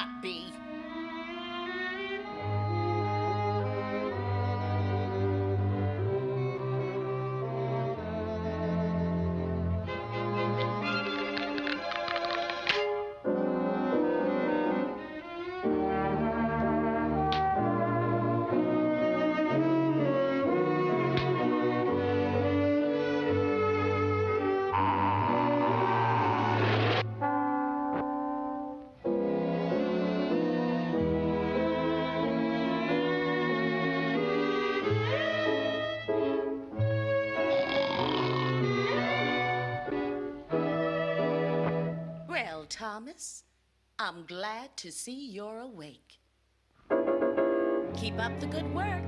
not be. Thomas. I'm glad to see you're awake. Keep up the good work.